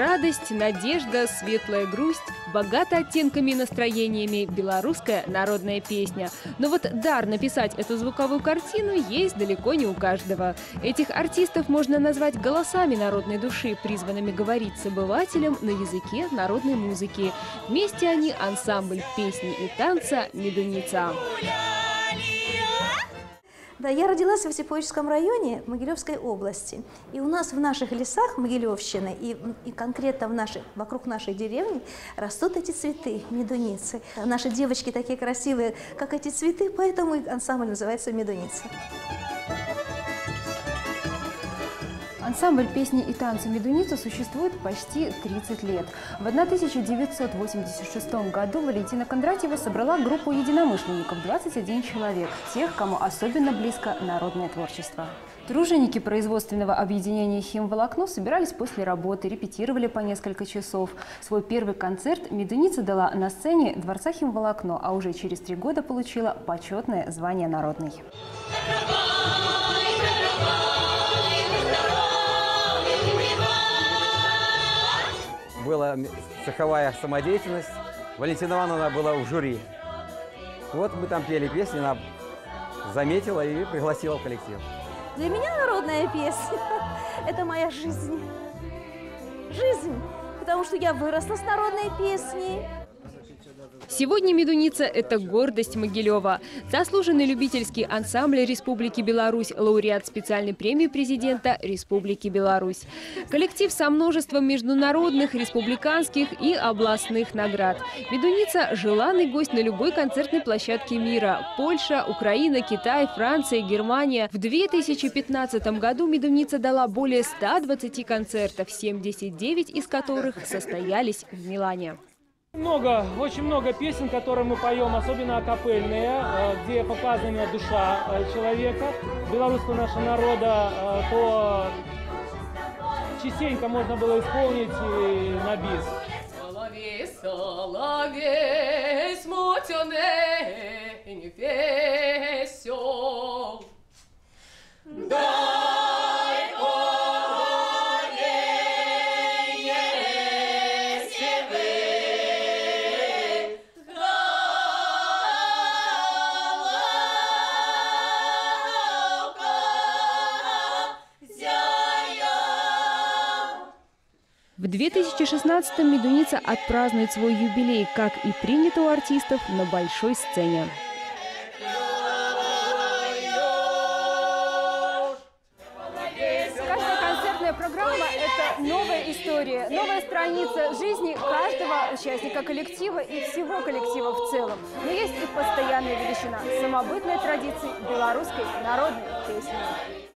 Радость, надежда, светлая грусть, богата оттенками и настроениями белорусская народная песня. Но вот дар написать эту звуковую картину есть далеко не у каждого. Этих артистов можно назвать голосами народной души, призванными говорить с обывателем на языке народной музыки. Вместе они ансамбль песни и танца «Медуница». Да, я родилась в Осиповическом районе Могилевской области. И у нас в наших лесах Могилевщины и, и конкретно в наших, вокруг нашей деревни растут эти цветы, медуницы. Наши девочки такие красивые, как эти цветы, поэтому ансамбль называется «Медуница». Ансамбль песни и танца «Медуница» существует почти 30 лет. В 1986 году Валентина Кондратьева собрала группу единомышленников 21 человек, тех, кому особенно близко народное творчество. Труженики производственного объединения «Химволокно» собирались после работы, репетировали по несколько часов. Свой первый концерт «Медуница» дала на сцене Дворца «Химволокно», а уже через три года получила почетное звание народной. Была цеховая самодеятельность. Валентина Ивановна была в жюри. Вот мы там пели песни, она заметила и пригласила в коллектив. Для меня народная песня – это моя жизнь. Жизнь. Потому что я выросла с народной песней. Сегодня «Медуница» – это гордость Могилева. Заслуженный любительский ансамбль Республики Беларусь, лауреат специальной премии президента Республики Беларусь. Коллектив со множеством международных, республиканских и областных наград. «Медуница» – желанный гость на любой концертной площадке мира. Польша, Украина, Китай, Франция, Германия. В 2015 году «Медуница» дала более 120 концертов, 79 из которых состоялись в Милане. Много, очень много песен, которые мы поем, особенно акапельные, э, где показана душа э, человека, белорусского нашего народа, э, то частенько можно было исполнить на бис. Соловей, соловей, смутенный, весел. В 2016-м «Медуница» отпразднует свой юбилей, как и принято у артистов, на большой сцене. Каждая концертная программа – это новая история, новая страница жизни каждого участника коллектива и всего коллектива в целом. Но есть и постоянная величина – самобытная традиция белорусской народной песни.